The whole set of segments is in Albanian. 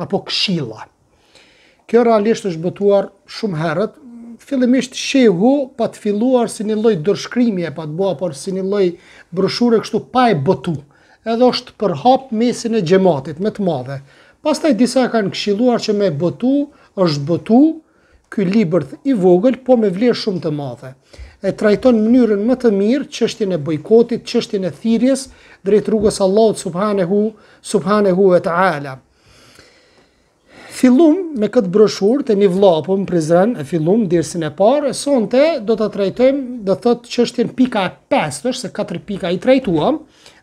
apo këshilla. Kjo realisht është botuar shumë herët. Fillimisht Shehu pat filluar si një lloj dorëshkrimi e pat bo, por si një lloj broshure kështu pa e botu. Edhe është përhap n'mesin e xhamatit me të madhe. Pastaj disa kanë këshilluar që me e botu, është botu, Ky libërth i vogël po me vlerë shumë të madhe. E trajton n'mënyrën më të mirë çështjen e bojkotit, çështjen e thirrjes drejt rrugës Allahut subhanehu ve teala. Fillum me këtë broshurë te një vlla, po në Prizren, e fillum dersin e parë, e sonte do ta trajtojmë, do të thotë çështjen, pika e pestë është se katër pika i trajtuam,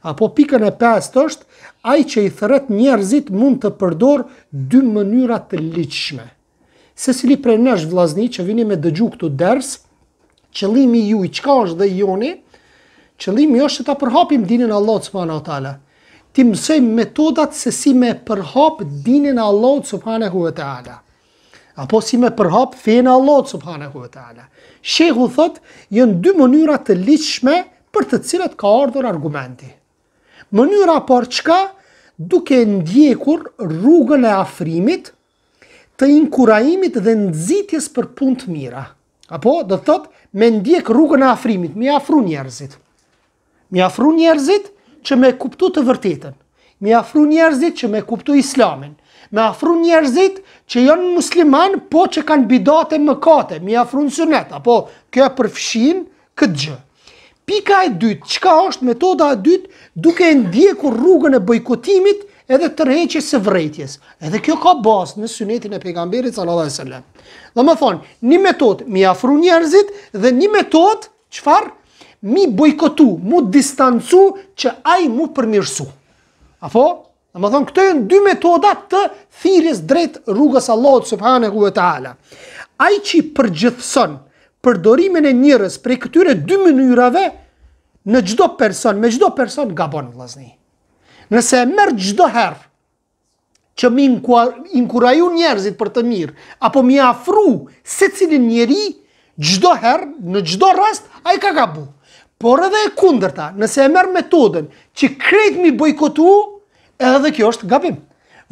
apo pikën e pestë është, ai që i thërret njerëzit mund të përdorë dy mënyra të ligjshme. Secili prej nesh vllazni që vini me dëgju këtu ders, qëllimi juaj çka është dhe i joni? Qëllimi është që ta përhapim dinin e Allahut subhanahu wa taala. T'i mësojmë metodat se si me përhap dinin e Allahut subhanahu wa taala. Apo si me përhap fenë e Allahut subhanahu wa taala. Shehu thotë, janë dy mënyra të ligjshme për të cilat ka ardhur argumenti. Mënyra e parë çka duke ndjekur rrugën e afrimit, të inkurajimit dhe nxitjes për punë të mira. Apo do të thotë me ndjek rrugën e afrimit, mi afru njerëzit. Mi afru njerëzit që me e kuptu të vërtetën. Mi afru njerëzit që me e kuptu islamin. Mi afru njerëzit që janë muslimanë, po që kanë bidate, mëkate. Mi afru në sunet, apo kjo e përfshin këtë gjë. Pika e dytë, çka është metoda e dytë, duke e ndjekur rrugën e bojkotimit edhe tërheqjes së vërejtjes. Edhe kjo ka bazë në synetin e pejgamberit sallallahu alajhi wasallam. Domethonë, një metodë mi afru njerëzit dhe një metodë çfarë mi bojkotu, mu distancu që ai mu përmirësu. Apo Domethonë, këto janë dy metoda të thirrjes drejt rrugës Allahut Subhanehu ve Ta'ala. Ai që e përgjithëson përdorimin e njërës prej këtyre dy mënyrave, në çdo person, me çdo person, gabon vllazni. Nëse e merr çdo herë, që mi inkuraju njerëzit për të mirë, apo mi afru secilin njeri, Çdo herë, në çdo rast, ai ka gabu. Por edhe e kundërta, nëse e merr metodën që krejt mi bojkotu, edhe kjo është gabim.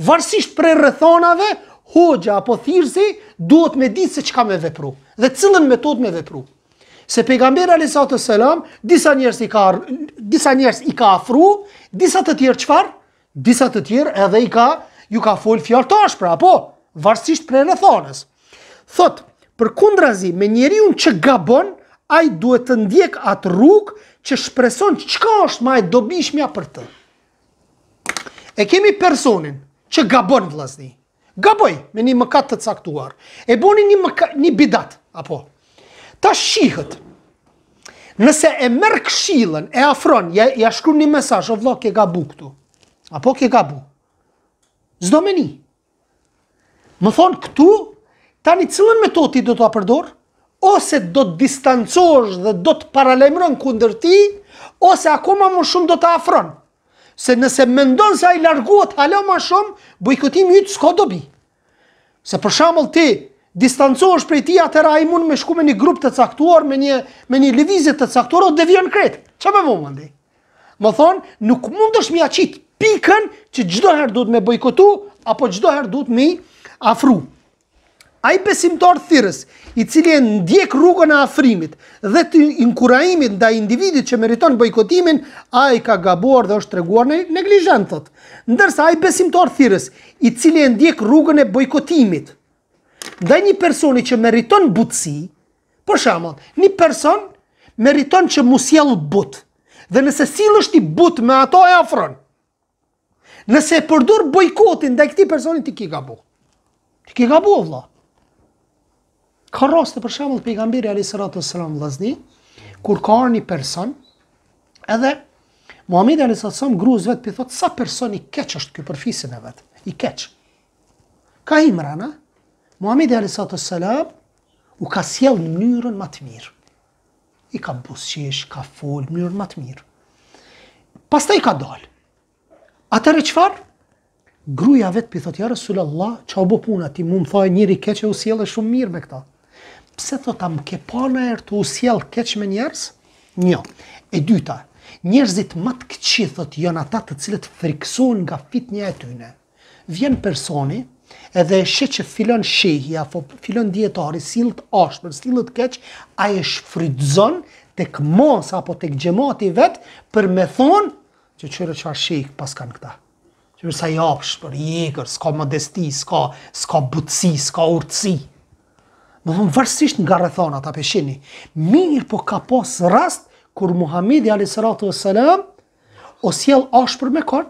Varësisht prej rrethanave, hoxha apo thirrësi duhet me ditë se çka me vepru dhe cilën metodë me vepru. Se pejgamberi alayhi salatu selam disa njerëz i ka disa njerëz i ka afru, disa të tjerë çfarë? Disa të tjerë edhe i ka, ju ka folë fjalë të ashpra, apo? Varësisht prej rrethanës. Thot, përkundrazi me njeriun që gabon, ai duhet të ndjek atë rrugë që shpreson që çka është ma e dobishmja për të. E kemi personin që gabon vllazni, Gaboi me një mëkat të caktuar. E boni një mëkat, një bidat, apo. Ta shihët. Nëse e merr këshillën, e afron, ja, ja shkruan një mesazh, o vëllai, ke gabu këtu. Apo ke gabu. Domethonë këtu, tani cilën metodë do ta përdor, ose do të distancohesh dhe do të paralajmëron kundër tij, ose akoma më shumë do ta afron. Se nëse mendon se ai largohet hala më shumë, bojkotimi yt s'ka dobi. Se për shembull ti distancohesh prej tij atëherë ai mund me shku me një grup të caktuar, me një me një lëvizje të caktuar ose devijon krejt. Çka me bo mandej? Domethon, nuk mundesh me ia qit pikën që çdo herë duhet me bojkotu apo çdo herë duhet me afru. Ai besimtar thirrës, i cili e ndjek rrugën e afrimit dhe të inkurajimit ndaj individit që meriton bojkotimin, ai ka gabuar dhe është treguar neglizhent, thotë. Ndërsa ai besimtar thirrës, i cili e ndjek rrugën e bojkotimit ndaj një personi që meriton butësi, për shembull, një person meriton që m'u sjell but. Dhe nëse sillesh ti but me ato e afron. Nëse e përdor bojkotin ndaj këtij personi ti ke gabu. Ti ke gabu vëlla. Ka raste për shembull pejgamberi alayhi salatu wasalam vllazni kur ka ardh një person edhe Muhammedi alayhi salatu wasalam grus vet pi thot sa person i keq është ky për fisin e vet. I keq. Ka hi mrena, Muhammedi alayhi salatu wasalam u ka sjell në mënyrën më të mirë. I ka buzëqesh, ka folë, mënyrën më të mirë. Pastaj ka dalë. Atëherë çfarë? Gruja vet pi thotë, ja Rasul Allah, ça u bo puna, ti mu më thae njeri i keq e u sjelle shumë mirë me këto. Pse thotë, a m'ke pa najherë tu u sjellë keq me njerëz? Një. E dyta, njerëzit më të këqij thot janë ata të cilët frikësohen nga fitnja e tyne. Vjen personi edhe e sheh që fillon shehi apo fillon dietari sillet ashpër, sillet keq, ai e shfrytëzon tek masa apo tek xhemati vet për me thonë që kqyre çfarë shehi pas kanë këta. Kqyre sa i ashpër, i egër, s'ka modesti, s'ka, s'ka butësi, s'ka urtësi. Domethonë, varësisht nga rrethanat, a pe shihni, mirëpo ka pas rast, kur Muhammedi a.s. u sjell ashpër me konë,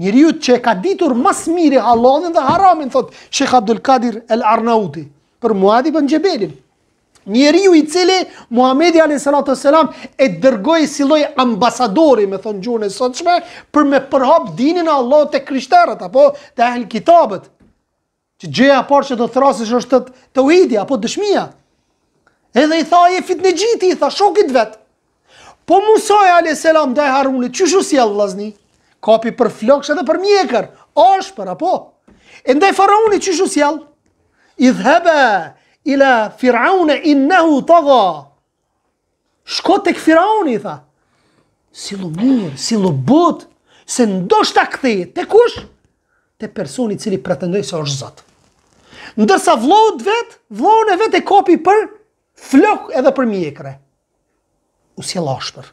Njeriu që e ka ditur ma s'miri hallalin dhe haramin, thot Sheikh Abdul Kadir El Arnauti për Muadh ibn Xhebelin. Njeriu i cili Muhamedi alayhi salatu selam e dërgoi si lloj ambasadori, me thon gjuhën e sotshme, për me përhap dinin e Allahut te krishterët apo te ehli kitabët. Që gjëja e parë që do t'thërrasësh është teuhidi apo dëshmia. Edhe i tha je fitnexhi ti, i tha shokit vet. Po Musai alejhi selam ndaj Harunit, qysh u sjell vllazni? Kapi për floksh edhe për mjekër, ashpër apo. E ndaj Firaunit qysh u sjell? Idhhaba ila fir'auna innahu tagha. Shko tek Firauni i tha. Sillu mirë, sillu butë, se ndoshta kthehet tek kush? Te personi i cili pretendoi se është Zot. Ndërsa vllohut vet, vllohun e vet e kopi për flok edhe për mjekre. U sjell ashpër.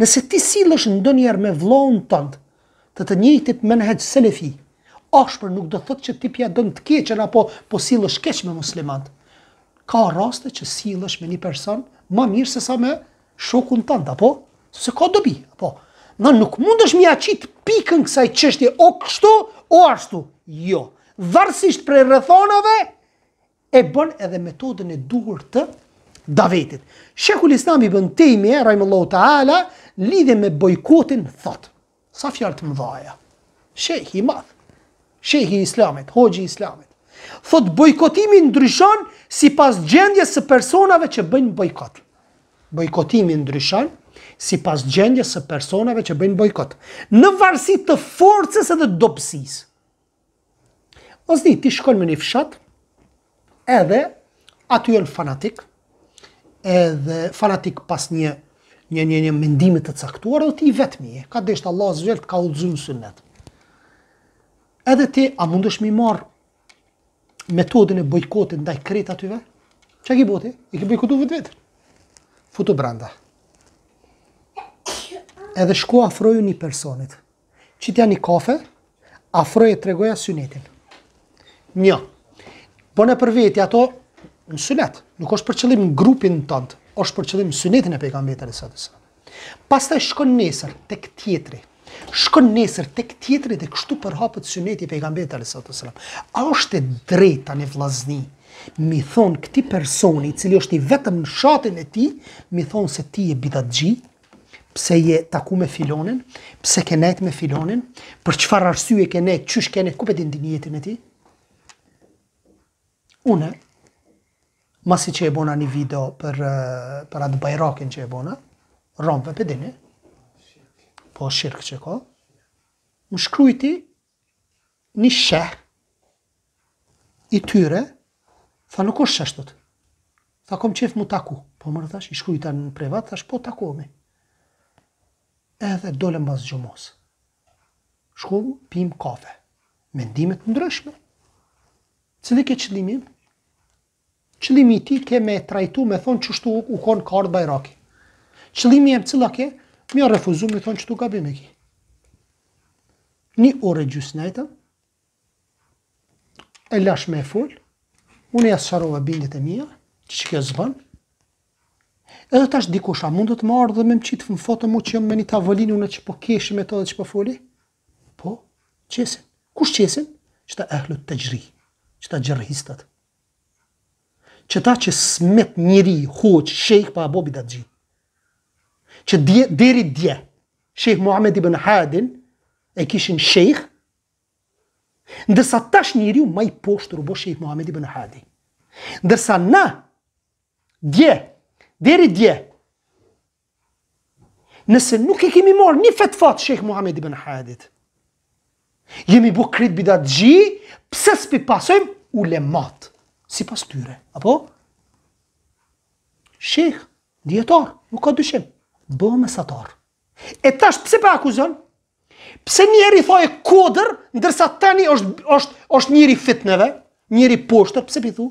Nëse ti sillesh ndonjëherë me vllaun tand të të njëjtit menhexh selefi, ashpër nuk do të thotë që ti po ia don të keqen apo po sillesh keq me muslimantë. Ka raste që sillesh me një person ma mirë se sa me shokun tand, apo? Sepse ka dobi, apo? Nuk mundesh m'ia qit pikën kësaj çështje o kështu, o ashtu. Jo. Varësisht prej rrethanave, E bën edhe metodën e duhur të davetit. Shekhul Islam Ibn Tejmije rahimehullahu Ta'ala lidhje me bojkotin thot. Sa fjalë të mëdhaja. Shekhi i madh. Shekhi i Islamit, hoxha i Islamit. Thot bojkotimi ndryshon sipas gjendjes së personave që bëjnë bojkot. Bojkotimi ndryshon sipas gjendjes së personave që bëjnë bojkot, në varësi të forcës edhe dobësisë. Mos di, ti shkon në një fshat, edhe aty janë fanatik, edhe fanatik pas një një një një mendimi të caktuar dhe ti i vetmi je. Ka deshtë Allahu azze ue xhel të ka udhëzu në synet. Edhe ti a mundesh mi marr metodën e bojkotit ndaj krejt atyve? Çka ki bo ti? E ki bojkotu vetveten. Futu branda. Edhe shko afroju një personit. Qitja një kafe, afroje, tregoja synetin. Një, bone për veti atë në synet, nuk është për qëllim në grupin tand, është për qëllim në synetin e pejgamberit alejhi salatu selam. Pastaj shkon nesër tek tjetri, shkon nesër tek tjetri dhe kështu përhapet syneti i pejgamberit alejhi salatu selam. A është e drejtë tani vllazni, mi thonë këtij personi, i cili është i vetëm në fshatin e tij, mi thonë se ti je bidatxhi, pse je taku me filonin, pse ke nejt me filonin, për çfarë arsye ke nejt, qysh ke nejt, ku pe din ti nijetin e tij? Une, masi që e bona një video për, eh, për atë bajrakin që e bona, romve, pe dini, po shirk që ka, më shkrujti Një sheh i tyre, tha nuk është qështu. Tha kom qef mu taku. Po more thash, i shkrujta në privat, thash po takomi. Edhe dolem mbas xhumos. Shkum pim kafe. Mendime t'ndryshme. Cili ke qëllimi im? Qëllimi i tij ke me trajtu me thon qështu u kon, ka ardh bajraki. Qëllimi jem cili ke, me ia refuzu me thon qështu gabim e ki. Një orë e gjysë nejtëm, e lash me fol, unë ja sqarova bindjet e mija, që qëkjo s'bën, edhe tash dikush, a mundet me ardhë dhe me më qitë në foto mu që jam me një tavolinë unë që po keshi me to dhe që po foli, Po qesin. Kush qesin? Qëta ehlu texhrih, qëta xherhistat. Qëta që s'met njeri, hoxhë, shejk, pa e bo bidatxhi. Që dje, deri dje, shejk Muhammed ibn Hadin e kishin shejk, ndërsa tash njeriu ma i poshtër u bo shejk Muhammed ibn Hadi. Ndërsa na, dje, deri dje, Nëse nuk e kemi marrë një fetfa të Sheikh Muhammed ibn Hadit, jemi bo krejt bidatxhi, pse s'pi pasojmë ulemat, sipas tyre, apo? Sheikh, dijetar, nuk ka dyshim, bo mesatar. E tash pse pe akuzon? Pse njëherë thoje kodër, ndërsa tani është, është, është njeri fitneve, njeri poshtër, pse pi thu?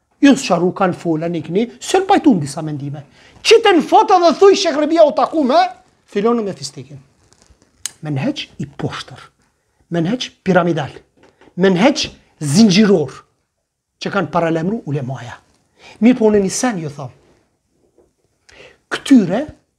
Jon sqaru kanë fola një këni, s'jon pajtu në disa mendime. Qitë në foto dhe thuj sheh Rebia u taku me filon e me fistekin. Menhexh i poshtër, menhexh piramidal, menhexh zinxhiror, që kanë paralajmru ulemaja. Mirëpo unë një sen ju thom këtyre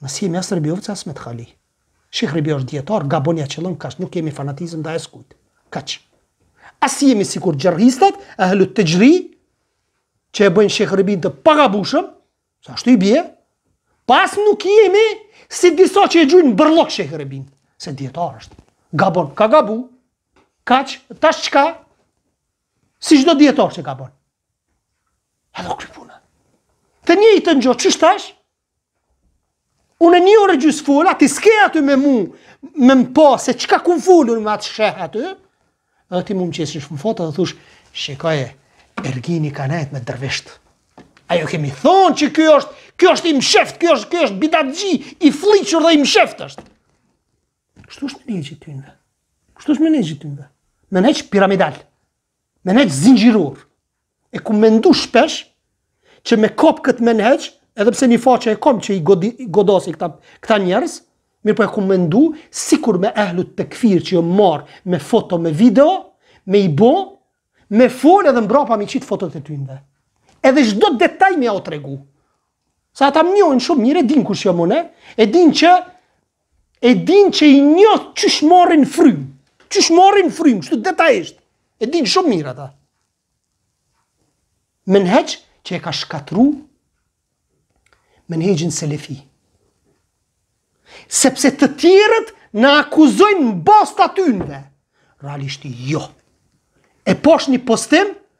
Na s'jemi as Rebiovca as medhali. Sheh Rebi është dijetar, gabon ja qëllon kaq, nuk kemi fanatizëm ndaj askujt. Kaq. As jemi sikur xherhistat, ehlu texhrih, që e bëjnë Sheh Rebin të pagabueshëm, se ashtu i bie, po as nuk jemi si disa që e gjujnë bërllok Sheh Rebin, se dijetar është. Gabon, ka gabu. Kaq, tash çka? Si çdo dijetar që gabon. Edhe ky punë. Të njëjtën gjë, ç'është tash? Unë një orë gjysë fola, ti s'ke aty me mu, me më pa se çka kum folur me atë sheh aty, edhe ti mu më qesin shumë foto dhe thush, shikoje, Ergini ka nejt me dervisht. Ajo kemi thonë që kjo është, kjo është i msheft, kjo është, kjo është bidatxhi, i fliqur dhe i msheft është. Kështu është menhexhi i tynve. Kështu është menhexhi i tynve. Menhexh piramidal. Menhexh zinxhiror. E kum mendu shpesh që me kap këtë menhexh, edhe pse një faqe e kom që i godasi këta, këta njerëz, mirëpo e kum mendu, sikur me ehlu tekfir që jom marrë me foto, me video, me i bo, me fol edhe mbrapa mi qitë fotot e tynve. Edhe çdo detaj me jau tregu. Se ata më njojnë shumë mirë, e din kush jom unë, e din që E din që i njoh qysh morrin frymë. Qysh morrin frymë, kështu detajisht. E din shumë mirë ata. Menhexh që e ka shkatrru menhexhin selefi. Sepse të tjerët na akuzojnë në bazë të atynve. Realisht jo. E pash një postim,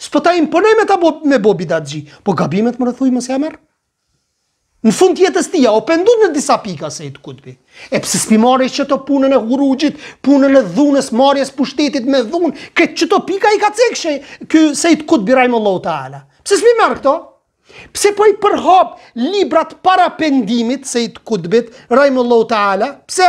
S'po ta imponoj me ta, me bo bidatxhi, po gabimet merr e thuj mos ja merr. Në fund të jetës tij, o pendu në disa pika Sejid Kutbi. E pse s'pi merr qeto, punën e huruxhit, punën e dhunës, marrjes pushtetit me dhunë, këtë, qeto pika i ka cek Sheh Sejid Kutbi rahimehullahu teala. Pse s'pi merr këto? Pse po i përhap librat para pendimit Sejid Kutbit, rahimehullahu teala? Pse?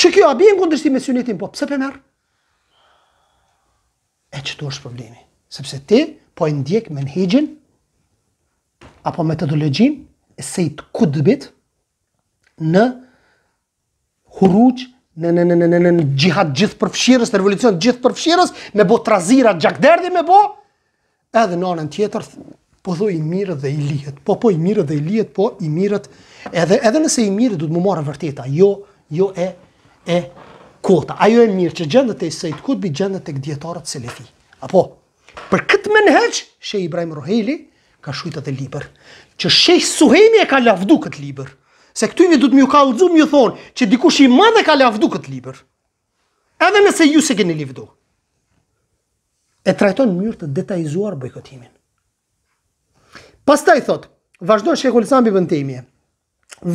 Që kjo a bie në kundërshtim me synetin po, pse pe merr? E qitu është problemi. Sepse ti po e ndjek menhexhin apo metodologjinë e Sejid Kutbit në huruxh, në, në, në, në, në, në, në xhihad gjithëpërfshirës, në revolucion gjithëpërfshirës, me bo trazira gjakderdhje me bo, Edhe në anën tjetër, po thoj i mirret dhe i lihet. Po po i mirret dhe i lihet, po i mirret edhe edhe nëse i mirret duhet m'u marrë e vërteta, jo jo e e kota. Ajo e mirë që gjendet te Sejid Kutbi gjendet tek dijetarët selefi. Apo për këtë menhexh Sheh Ibrahim Ruhejli ka shkrujt atë libër që Sheh Suhejmi e ka lavdu këtë libër. Se këtyve duhet m'ju kallzu, m'ju thon që dikush i madh e ka lavdu këtë libër. Edhe nëse ju s'e keni livdu, e trajton n'mënyrë të detajzuar bojkotimin. Pastaj thotë, vazhdon Shejhul Islam ibn Tejmije,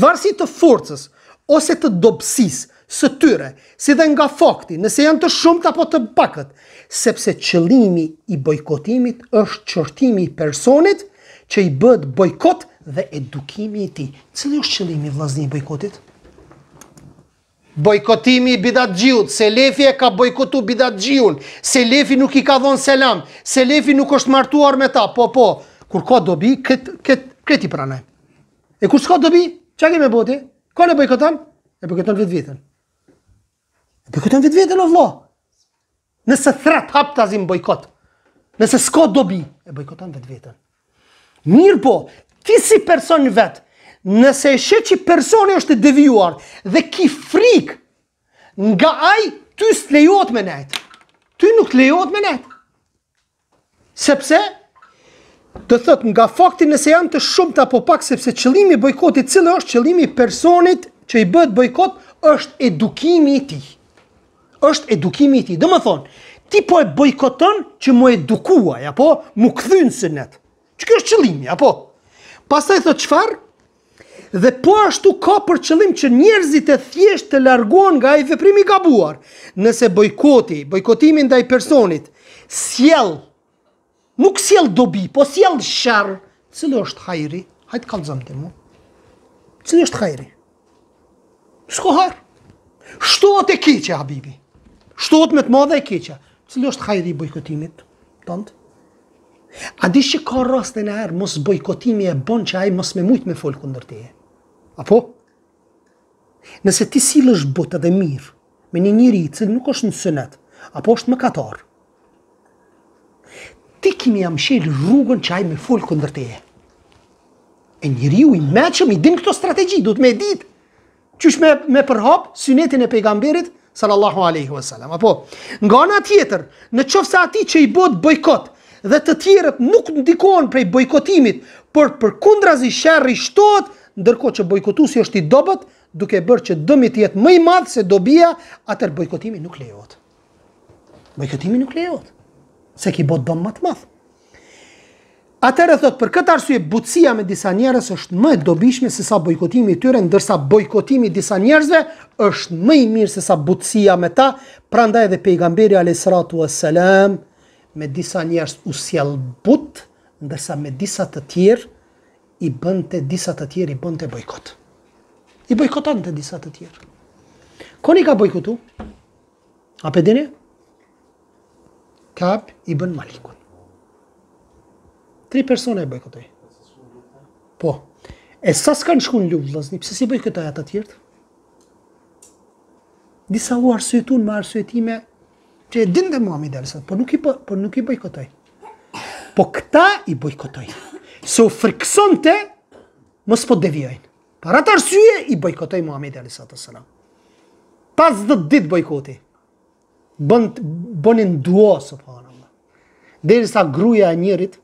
varësi të forcës ose të dobësisë së tyre, si dhe nga fakti, nëse janë të shumtë apo të pakët, sepse qëllimi i bojkotimit është qortimi i personit që i bëhet bojkot dhe edukimi i tij. Cili është qëllimi vllazni i bojkotit? Bojkotimi i bidatxhiut, selefi e ka bojkotu bidatxhiun, selefi nuk i ka dhon selam, selefi nuk është martuar me ta, po po, kur ka dobi, këtë, këtë, këtë i pranojmë. E kur s'ka dobi, çka ki me bo ti, kon e bojkoton, e bojkoton vetveten. E bojkoton vetveten, o vlla. Nëse thret haptazi n' bojkot. Nëse s'ka dobi, e bojkoton vetveten. Mirëpo, ti si person vetë, nëse e sheh që personi është i devijuar dhe ki frikë nga ai, ty s't'lejohet me nejtë. Ty nuk t'lejohet me nejtë. Sepse thotë nga fakti nëse janë të shumtë apo pak sepse qëllimi i bojkotit cili është qëllimi i personit që i bëhet bojkot është edukimi i tij. Është edukimi i tij. Domethënë, ti po e bojkoton që m'u eduku, apo m'u kthy në sunet. Ky është qëllimi, apo? Pastaj thotë çfarë? Dhe po ashtu ka për qëllim që njerëzit e thjeshtë të largohen nga ai veprim i gabuar. Nëse bojkoti, bojkotimi ndaj personit sjell nuk sjell dobi, po sjell sherr, cili është hajri? Hajt kallzom ti mu. Cili është hajri? S'ka hajr. Shtohet e keqja, habibi. Shtohet me të madhe e keqja. Cili është hajri i bojkotimit tond? A di që ka raste nëherë, mosbojkotimi e bon që ai mos me mujtë me fol kundër teje. Apo? Nëse ti sillesh butë dhe mirë, me një njeri, i cili nuk është në synet, apo është mëkatar, Ti ki me ia mshel rrugën që ai me fol kundër teje. E njeriu i meçëm i din këto strategji, duhet me ditë. Qysh me, me përhap synetin e pejgamberit, sallallahu aleyhi wasallam. Apo, nga ana tjetër, në qoftë se ai që i bohet bojkot, dhe të tjerët nuk ndikohen prej bojkotimit, por përkundrazi sherri shtohet, ndërkohë që bojkotuesi është i dobët, duke bërë që dëmi të jetë më i madh se dobia, atëherë bojkotimi nuk lejohet. Bojkotimi nuk lejohet. Se ki bo dom më të madh. Atëherë thotë për këtë arsye butësia me disa njerëz është më e dobishme se sa bojkotimi i tyre, ndërsa bojkotimi i disa njerëzve është më i mirë se sa butësia me ta, prandaj edhe pejgamberi alayhis salatu wassalam me disa njerëz u sjell butë, ndërsa me disa të tjerë i bënte disa të tjerë i bënte bojkot. I bojkotonte disa të tjerë. Kon e ka bojkotu? A p'e dini? Kab ibën Malikun. Tri persona i bojkotoi. Po. E sa s'kanë shku në luftë, vllazni, pse s'i bojkotoi ata tjertë? Disa u arsyetun me arsyetime që e dinte Muhamedi alejhi selam, po nuk i, po, po nuk i bojkotoi. Po këta i bojkotoi. Se u frikësonte, mos po devijojnë. Për atë arsye i bojkotoi Muhamedi alayhi salatu wasalam. 50 ditë bojkoti. Bën bënin duo subhanallah. Derisa gruaja e njërit,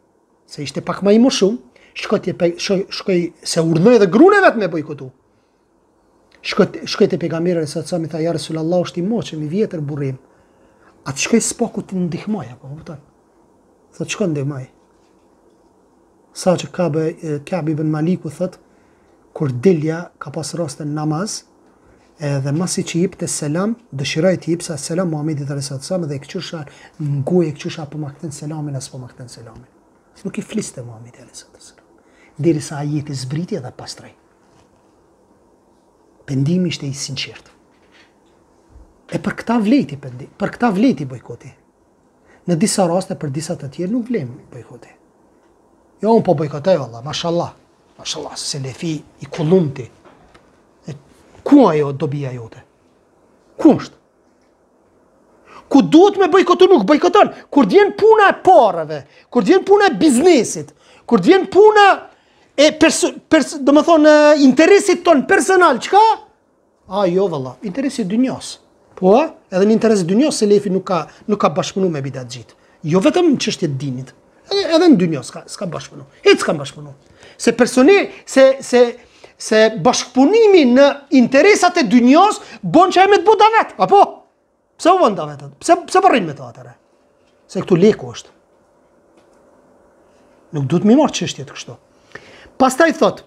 se ishte pak më i moshum, shkoi te shkoi se urdhoi edhe gruan e vet me bojkotu. Shkoi shkoi te pejgamberi alayhi salatu wasalam tha ja rasulullah është i moçëm i vjetër burri im. A të shkoj s'paku t'i ndihmoj apo kupton? Thotë shko ndihmoj. Sa që Kabe, Ka'b ibn Maliku thotë, Kur dilja, ka pas raste namaz, edhe masi që jipte selam, dëshiroj të jipsha selam Muhamedit alayhi sallam dhe e kqyrsha në gojë, e kqyrsha po ma kthen selamin a s'po ma kthen selamin. Nuk i fliste Muhamedi alayhi sallam. Derisa ajeti zbriti dhe pastroi. Pendimi ishte i sinqertë. E për këta vlejti pendim, për këta vlejti bojkoti. Në disa raste për disa të tjerë nuk vlen bojkoti. Jo, unë po bojkotoj valla, mashallah. Mashallah, selefi i kullumti. E, ku ajo dobia jote? Ku është? Ku duhet me bojkotu nuk bojkoton. Kur vjen puna e pareve, kur vjen puna e biznesit, kur vjen puna e pers, pers, do me thonë, interesit ton personal, çka? A jo valla, interesi i dynjos. Po, edhe në interes të dynjos selefi nuk ka nuk ka bashkëpunu me bidatxhit. Jo vetëm në çështje të dinit. Edhe edhe në dynjos ka s'ka bashkëpunu. Hiç s'ka bashkëpunu. Se personi se se se bashkëpunimi në interesat e dynjos bën që ai me të bo davet, apo? Pse u bën davet? Pse, pse po rrin me ta atëherë? Se këtu leku është. Nuk duhet me i marrë çështjet kështu. Pastaj thotë,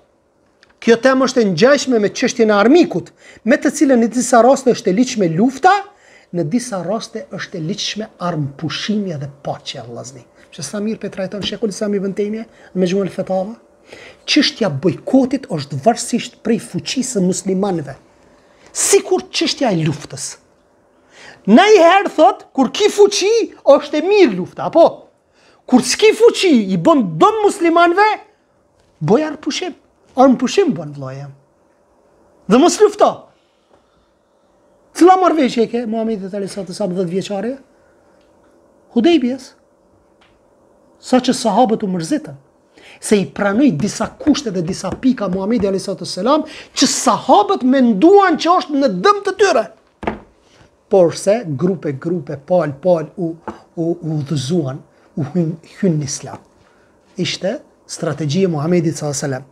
kjo temë është e ngjashme me çështjen e armikut, me të cilën në disa raste është e ligjshme lufta, në disa raste është e ligjshme armëpushimi dhe paqja, vëllazni. Që sa mirë po e trajton Shejhul Islami Ibn Tejmije në Mexhmuul Fetava? Çështja e bojkotit është varësisht prej fuqisë së muslimanve. Sikur çështja e luftës. Najherë thotë, kur ki fuqi, është e mirë lufta, apo? Kur s'ki fuqi, i bën dëm muslimanve, boj armëpushim. Armëpushim bën vloja. Dhe mos lufto. Cila marrëveshje ke e Muhamedit alayhi salatu wasalam dhjetëvjeçare? Hudejbijes. Sa që sahabët u mërzitën. se i pranoi disa kushte dhe disa pika Muhamedi alayhi salatu selam që sahabët menduan që është në dëm të tyre. Porse grupe grupe palë palë u u udhëzuan, u hyn hyn në Islam. Ishte strategji e Muhamedit sallallahu alaihi wasallam.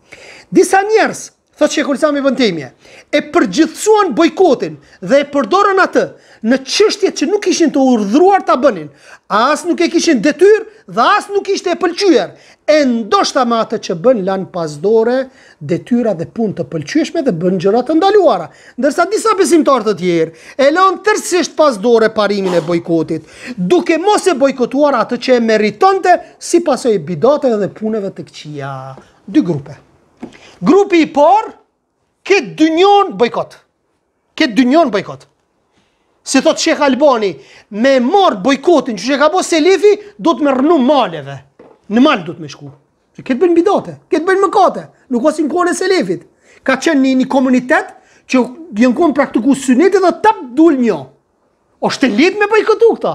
Disa njerëz thotë Shejhul Islam Ibn Tejmije, e përgjithësuan bojkotin dhe e përdorën atë në çështje që nuk ishin të urdhëruar ta bënin, as nuk e kishin detyrë dhe as nuk ishte e pëlqyer, e ndoshta me atë që bënë lanë pas dore detyra dhe punë të pëlqyeshme dhe bënë gjëra të ndaluara. Ndërsa disa besimtarë të tjerë e lanë tërësisht pas dore parimin e bojkotit, duke mos e bojkotuar atë që e meritonte si pasojë e bidateve dhe punëve të këqija. Dy grupe. Grupi i parë krejt dynjon bojkot. Krejt dynjon bojkot. Si thot Shejh Albani, me marrë bojkotin qysh e ka bo selefi, duhet me rrnu maleve. Në mal duhet me shku. Se krejt bëjnë bidate, krejt bëjnë mëkate. Nuk o si në kohën e selefit. Ka qenë një, një komunitet që janë konë praktikues synetit dhe t'ka dul njo. Osht e lehtë me bojkotu këta.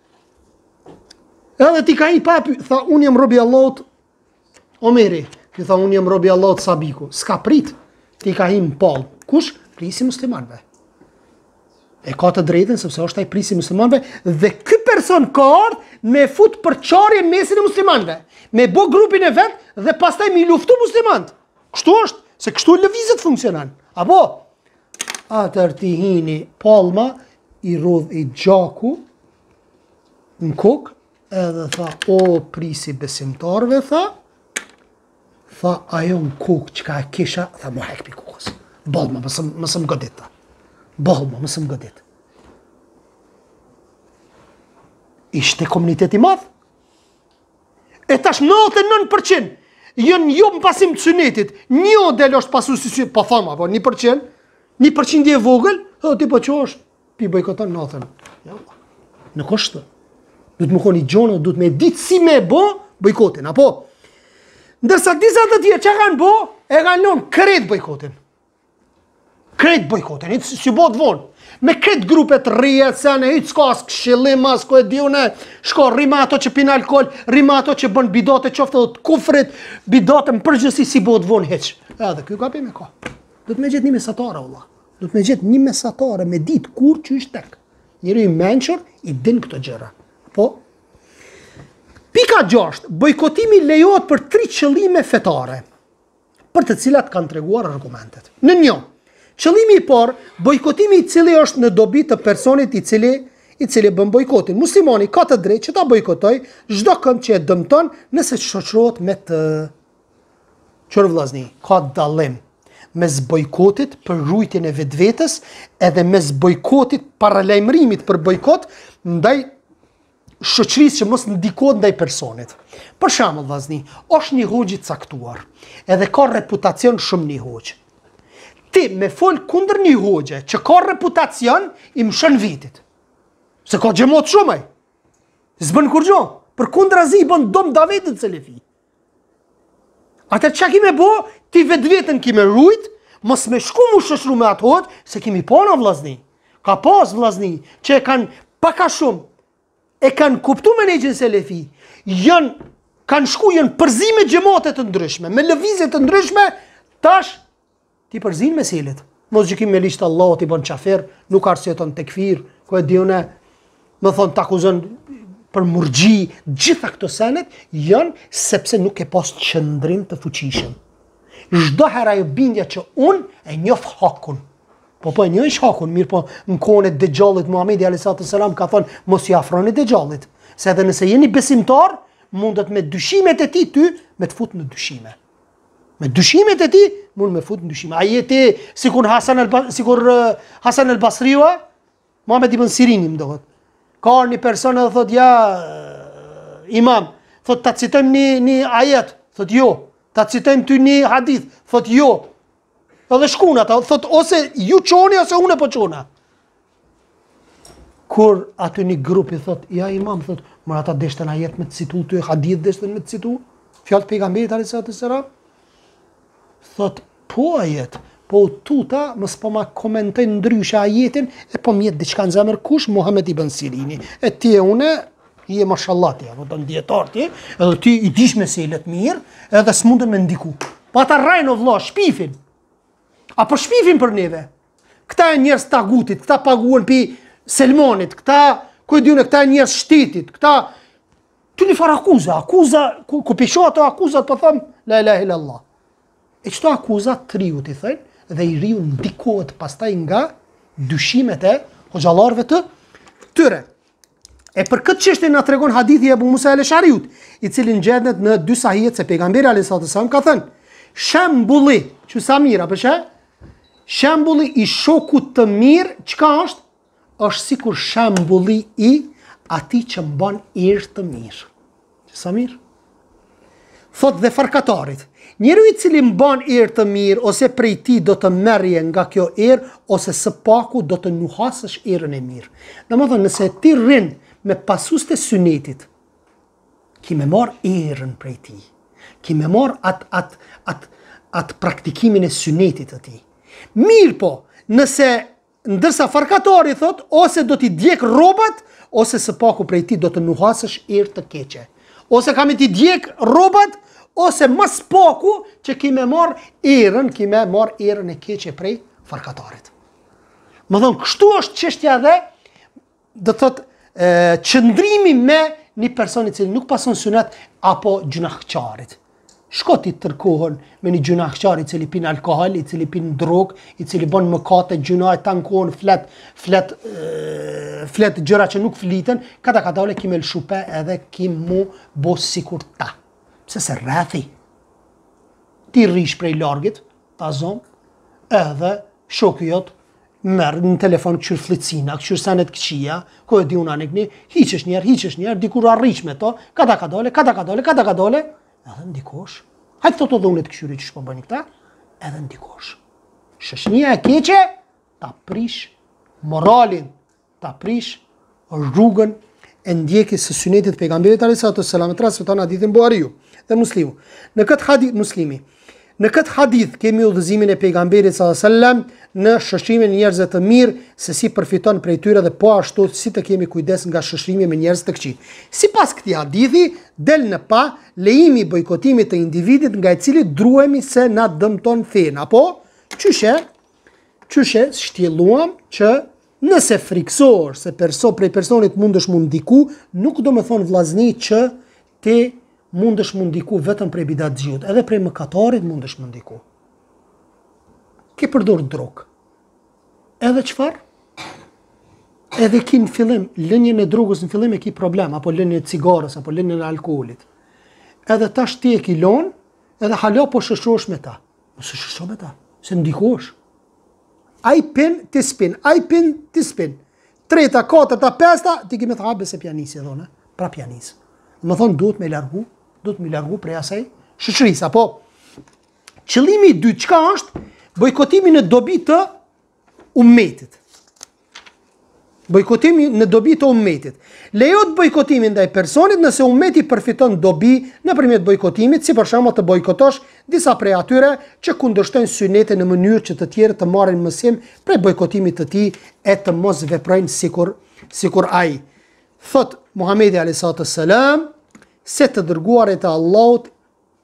Edhe ti ka një papi, tha, unë jam robi Allahut, Omeri, ti tha, unë jam robi Allahut Sabigu, s'ka prit, ti ka himë pol, kush? Prisi muslimanve. E ka të drejten, sepse është taj prisi muslimanve, dhe ky person ka ardhë me fut përçarje mesin e muslimanve, me bo grupin e vet dhe pastaj m'i luftu muslimant. Kështu është, se kështu lëvizjet funksionan. Apo, Atëherë ti hini palma, i rrodhi gjaku në kokë, edhe tha, o prisi besimtarve, tha, tha, ajo në kokë çka e kisha, tha, m'u hek pi kokës. Boll ma, mos më, mos më godit, tha. Boll ma, mos më godit. Ishte komunitet i madh, E tash 99% janë jo në pasim të synetit, njo del është pasues i synetit, pa po thama, po një përqind, një përqindje e vogël, dhe ti po çohesh, pi bojkoton në atën. Ja, në kështë, du të më koni gjonë, duhet me ditë si me bo bojkotin, apo? Ndërsa disa të tjerë çka kanë bo, e kanë lonë krejt bojkotin. Krejt bojkotin, s'i bohet vonë. Me krejt grupet rri, se në hitë s'ka as këshillim, as ku e di une, shko rri me ata që pinë alkohol, rri me ata që bëjnë bidate qofte dhe të kufrit, bidate në përgjithësi s'i bohet vonë hiç. Edhe kjo gabim e ka. Duhet me gjet një mesatare, Allah. Duhet me gjet një mesatare me ditë kur, qysh, tek. Njeri i mençur i din këto gjëra. Po, Pika gjashtë, bojkotimi lejohet për tri qëllime fetare. për të cilat kanë treguar argumentet. Nën një, qëllimi i parë, bojkotimi i cili është në dobi të personit i cili i cili bën bojkotin. Muslimani ka të drejtë që ta bojkotojë çdo kënd që e dëmton nëse shoqërohet me të. Kqyr vllazni, ka dallim mes bojkotit për rujtjen e vetvetes edhe mes bojkotit paralajmërimit për bojkot ndaj shoqërisë që mos ndikohet ndaj personit. Për shembull, vllazni, është një hoxhë i caktuar, edhe ka reputacion shumë një hoxhë. Ti me fol kundër një hoxhe që ka reputacion i mshën vitit. Se ka xhemat shumë ai. S'bën kurgjo, përkundrazi i bën dom davetit selefi. Atëherë çka ki me bo, ti vetveten ki me rujt, mos me shku me u shoqru me atë hoxhë, se kemi pa na vllazni. Ka pas vllazni, që e kanë pak a shumë, e kanë kuptu menhexhin selefi, janë, kanë shku, janë përzi me xhemate të ndryshme, me lëvizje të ndryshme, tash T'i përzinë meselet. Mosgjykimi me ligj të Allahut t'bën kafir, nuk arsyeton tekfir, ku e di une, domethonë t' akuzon për murxhi, gjitha këto senet janë sepse nuk ke pas qëndrim të fuqishëm. Çdo herë ajo bindja që unë e njoh hakun. Po po e njoh hakun, mirëpo në kohën e Dexhallit Muhamedi alayhi salatu selam ka thon mos iu afroni Dexhallit, se edhe nëse jeni besimtar, mundet me dyshimet e tij ty me të fut në dyshime. Me dyshimet e tij, mund me fut në dyshime. Ajeti, sikur Hasan el, sikur, uh, Hasan el Basriu a Muhamed Ibn Sirini, më doket. Ka ardh një person edhe thot, ja, uh, imam, thot, ta citojmë një, një ajet, thot, jo, ta citojmë ty një hadith, thot, jo, Edhe shkuan ata, thot ose ju çoni ose unë po çohna. Kur aty një grup i thot, ja imam thot, more ata deshten ajet me të citu, ty, hadith deshten me të citu, fjalët e pejgamberit alayhi salatu selam. Thot, po ajet, po tuta mos po ma komentojnë ndryshe ajetin, e po m'jet diçka në zemër kush, Muhammed ibn Sirini, e ti e une, Ti je mashallah ti, domethon dietar ti, edhe ti i di shumë meselet mirë, edhe s'munden me ndiku. Po ata rrajnë o vëlla, shpifin. A po shpifin për neve. Këta janë njerëz t'tagutit, këta paguhen prej Selmanit, këta ku e di unë këta janë njerëz t'shtetit, këta çfarë akuza, akuza ku, ku p'i shoh ato akuzat po them la ilaha illa allah. E qëto akuza t'riut ia thonë dhe i riu ndikohet pastaj nga dyshimet e hoxhallarëve të tyre. E për këtë çështje na tregon hadithi i Abu Musa al-Ashariut, i cili gjendet në dy sahihet se pejgamberi alayhi salatu sallam ka thënë: "Shembulli, shih sa mirë, për shembull? Shembulli i shokut të mirë, çka është? Është sikur shembulli i atij që mban erë të mirë." Sa mirë. Thot dhe farkatarit, njeriu i cili mban erë të mirë ose prej tij do të merrje nga kjo erë ose së paku do të nuhasësh erën e mirë. Domethënë nëse ti rrin me pasues të synetit, ki me marr erën prej tij. Ki me marr at at at at praktikimin e synetit të tij. Mirëpo, nëse Ndërsa farkatari thotë, ose do t'i djek rrobat, ose së paku prej tij do të nuhasësh erë të keqe. Ose kami t'i djek rrobat, ose më së paku që kime marrë erën, kime marrë erën e keqe prej farkatarit. Me thonë, kështu është çështja dhe Do të thotë qëndrimi me një person i cili nuk pason sunet apo gjynahqarit. Shko ti tërë kohën me një gjynahqar i cili pin alkohol, i cili pin drog, i cili bon mëkate, gjynahe tan kohën, flet, flet, flet gjëra që nuk fliten, kadal kadale ki me lëshu pe edhe ki mu bo sikur ta. Pse se rrethi? Ti rrish prej largit, Ta zom, edhe shoku jot merr në telefon këqyr flliqsina, këqyr sene t'këqija, ku e di unë ani ikni, hiqesh njëherë, hiqesh njëherë, dikur rrish me to, kadal kadale, kadal kadale, kadal kadale, edhe ndikosh, hajt të të dhunit këqyri ç'po bëjnë këta, edhe ndikosh. Shoqnia e keqe, ta prish moralin, ta prish rrugën e ndjekjes së synetit të pejgamberit alayhi salatu wasalam e transmeton hadithin Buhariu dhe Muslimi. Në këtë hadith Muslimi, në këtë hadith kemi udhëzimin e pejgamberit sallallahu alaihi wasallam në shoqërimin e njerëzve të mirë se si përfiton prej tyre dhe po ashtu si të kemi kujdes nga shoqërimi me njerëz të këqij. Sipas këtij hadithi del në pah lejimi i bojkotimit të individit nga i cili druhemi se na dëmton fenë, apo qysh e qysh e shtjelluam që Nëse friksohesh se perso prej personit mundësh mund ndiku, nuk do me thonë vlazni që ti mundësh mund ndiku vetëm prej bidatçiut, edhe prej mëkatarit mundësh mund ndiku. Ke përdor drogë. Edhe çfarë? Edhe ki në fillim, lënien e drogës në fillim e ki problem, apo lënien e cigares, apo lënien e alkoholit. Edhe tashti e ki lonë, edhe hala po shoqrohesh me ta. Mos po shoqrohesh me ta, se ndikosh, Ai pin, ti s'pin, ai pin, ti s'pin. Treta, katërta, pesta, ti ki me thanë se p'ia nisi edhe unë, pra p'ia nisi. Domethonë, duhet me largu, duhet me largu prej asaj shoqërisë, apo qëllimi i dytë, çka është, bojkotimi në dobi të umetit. Bojkotimi në dobi të ummetit. Lejohet bojkotimi ndaj personit nëse ummeti përfiton dobi nëpërmjet bojkotimit, si për shembull të bojkotosh disa prej atyre që kundërshtojnë Synetin në mënyrë që të tjerët të marrin mësim prej bojkotimit të tij e të mos veprojnë sikur sikur ai. Thot Muhamedi alayhi salatu wasalam se të dërguarit e Allahut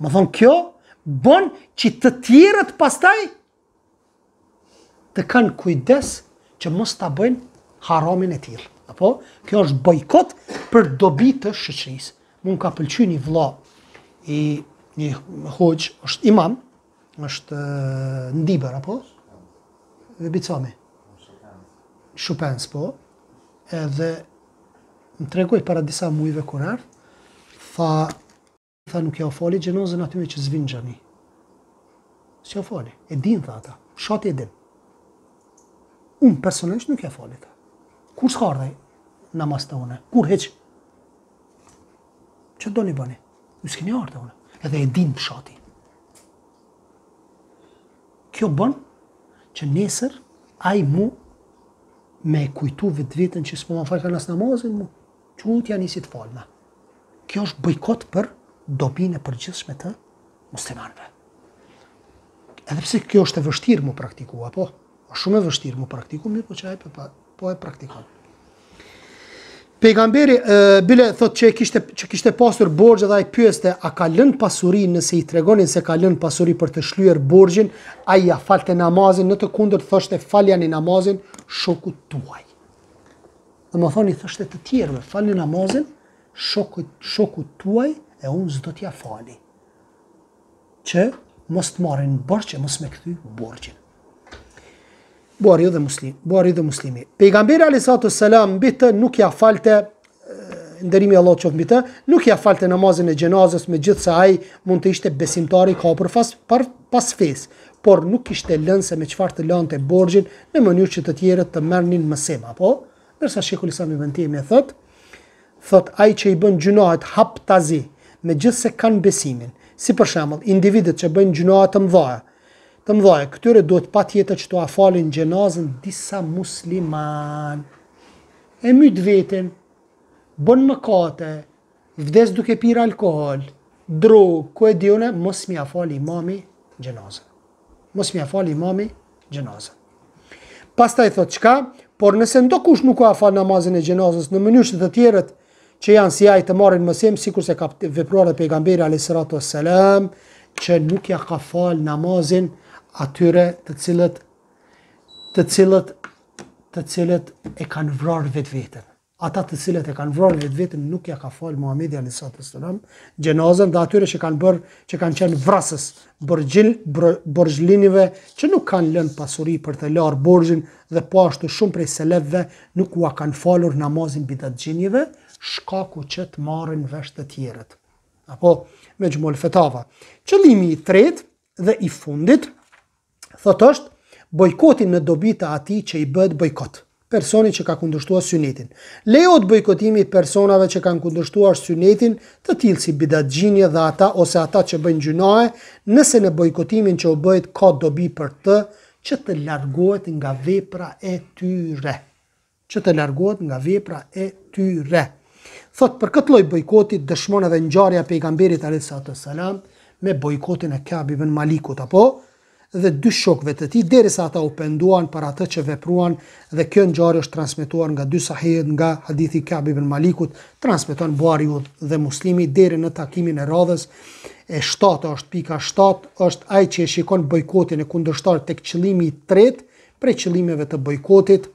Me thënë kjo, bon që të tjerët pastaj të kanë kujdes që mos ta bëjnë haramin e tillë. Apo, kjo është bojkot për dobi të shoqërisë. Mu m'ka pëlqy një vlla i një hoxhë, është imam, është n'Dibër, apo? Dhe te xhami Shupenzës, po. Edhe më tregoi para disa muajve kur erdh, tha Tha nuk ja u fali xhenazën atyre që s'vinë n'xhami. S'ja fali. E din tha ata. Fshati e din. Unë personalisht nuk ja fali tha. Kur s'ka ardh në namaz të une? Kur hiç? Ç'doni bëni? Ju s'keni ardh te une. Edhe e din fshati. Kjo bën që nesër ai mu me kujtu vetveten që s'po ma falë kush nesër namazin mu. Që t'ja nisi të falë Kjo është bojkot për dobinë e përgjithshme të muslimanëve. Edhe pse kjo është e vështirë mu praktiku, apo? Është shumë e vështirë mu praktiku, mirëpo qe po, po e praktikon. Pejgamberi e, bile thot që kishte, që kishte pasur borxhe dhe ai pyeste a ka lën pasuri nëse i tregonin se ka lën pasuri për të shlyer borxhin, ai ia falte namazin, në të kundërt thoshte faljani namazin shokut tuaj. Domethënë i thoshte të tjerëve, falni namazin, shokut, shokut tuaj e unë s'do t'ja fali. Që mos të marrin borxh e mos me kthy borxhin. Buhari dhe Muslimi. Buhariu dhe Muslimi. Pejgamberi alayhi salatu selam mbi të nuk ja falte nderimi i Allahut qoftë mbi të, nuk ja falte namazin e xhenazës megjithëse ai mund të ishte besimtar i kapur pas pas fesë. por nuk kishte lënë se me çfarë të lante borxhin në mënyrë që të tjerët të merrnin mësim, apo? Ndërsa Shejhul Islam Ibn Tejmije thotë, thotë ai që i bën gjynahet haptazi, megjithëse kanë besimin, si për shembull, individët që bëjnë gjynahe të mëdha, të mëdha, këtyre duhet patjetër që t'ua falin xhenazën disa muslimanë. E myt veten, bën mëkate, Vdes duke pirë alkool, drogë, ku e di unë, mos me ja fal imami xhenazën. Mos me ja fal imami xhenazën. Pastaj thot çka? Por nëse ndokush nuk ua fal namazin e xhenazës në mënyrë që të tjerët që janë si ai të marrin mësim sikurse ka vepruar edhe pejgamberi alayhi salatu wassalam që nuk ja ka fal namazin atyre të cilët të cilët të cilët e kanë vrarë vetveten. Ata të cilët e kanë vrarë vetveten nuk ja ka falë Muhamedi alayhi salatu wasalam xhenazën dhe atyre që kanë bërë që kanë qenë vrasës borxhil borxhlinjve që nuk kanë lënë pasuri për të larë borxhin dhe po ashtu shumë prej selefëve nuk ua kanë falur namazin bidatçinjve shkaku që të marrin vesh të tjerët apo Mexhmul Fetava qëllimi i tretë Dhe i fundit, thotë është bojkoti në dobi të atij që i bëhet bojkot, personi që ka kundërshtuar synetin. Lejohet bojkotimi i personave që kanë kundërshtuar synetin, të tillë si bidatçinjtë dhe ata ose ata që bëjnë gjynahe, nëse në bojkotimin që u bëhet ka dobi për të që të largohet nga vepra e tyre. që të largohet nga vepra e tyre. Thotë për këtë lloj bojkoti dëshmon edhe ngjarja e pejgamberit alayhisalatu selam me bojkotin e Ka'b ibn Malikut apo dhe dy shokëve të tij derisa ata u penduan për atë që vepruan dhe kjo ngjarje është transmetuar nga dy sahihet nga hadithi i Ka'b ibn Malikut transmeton Buhariu dhe Muslimi deri në takimin e radhës e 7 është pika 7 është ai që e shikon bojkotin e kundërshtar tek qëllimi i tretë prej qëllimeve të bojkotit